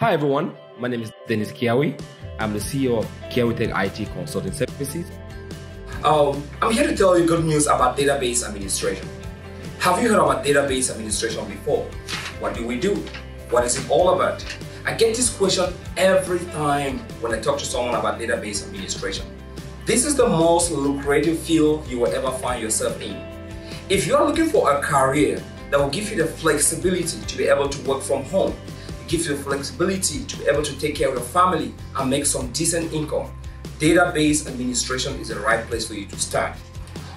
Hi everyone, my name is Dennis Kiawi. I'm the CEO of Kiawi Tech IT Consulting Services. Um, I'm here to tell you good news about database administration. Have you heard about database administration before? What do we do? What is it all about? I get this question every time when I talk to someone about database administration. This is the most lucrative field you will ever find yourself in. If you are looking for a career that will give you the flexibility to be able to work from home, gives you flexibility to be able to take care of your family and make some decent income, database administration is the right place for you to start.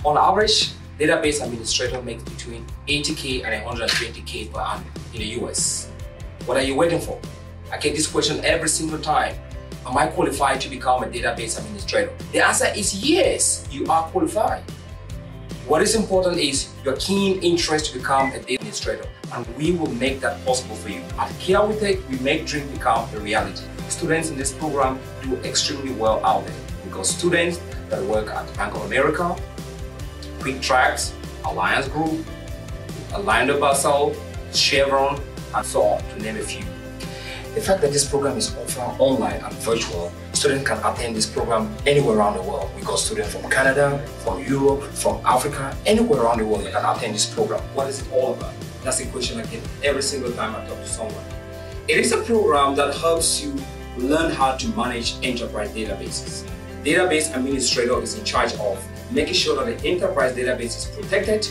On average, database administrator makes between 80k and 120k per annum in the US. What are you waiting for? I get this question every single time. Am I qualified to become a database administrator? The answer is yes, you are qualified. What is important is your keen interest to become a data administrator, and we will make that possible for you. At Kiawi Tech, we make dream become a reality. Students in this program do extremely well out there because students that work at Bank of America, Quick Tracks, Alliance Group, LyondellBasell, Chevron, and so on, to name a few. The fact that this program is offered online and virtual, students can attend this program anywhere around the world. We got students from Canada, from Europe, from Africa, anywhere around the world can attend this program. What is it all about? That's the question I get every single time I talk to someone. It is a program that helps you learn how to manage enterprise databases. Database administrator is in charge of making sure that the enterprise database is protected,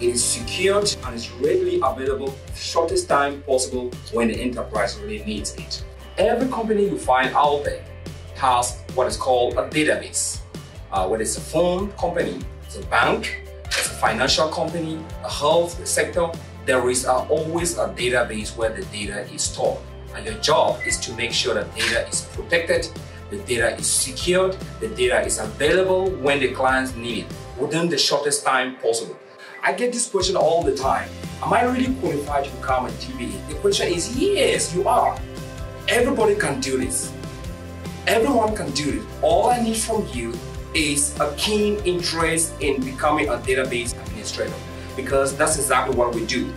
it is secured and is readily available shortest time possible when the enterprise really needs it. Every company you find out there has what is called a database. Uh, whether it's a phone company, it's a bank, it's a financial company, a health sector, there is uh, always a database where the data is stored. And your job is to make sure that data is protected, the data is secured, the data is available when the clients need it within the shortest time possible. I get this question all the time. Am I really qualified to become a DBA? The question is yes, you are. Everybody can do this. Everyone can do it. All I need from you is a keen interest in becoming a database administrator because that's exactly what we do.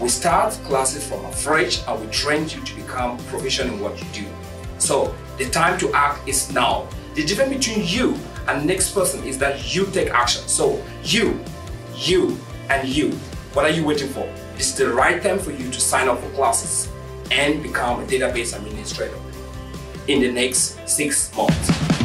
We start classes from afresh and we train you to become proficient in what you do. So the time to act is now. The difference between you and next person is that you take action. So you, you, and you. What are you waiting for? Is the right time for you to sign up for classes and become a database administrator in the next six months.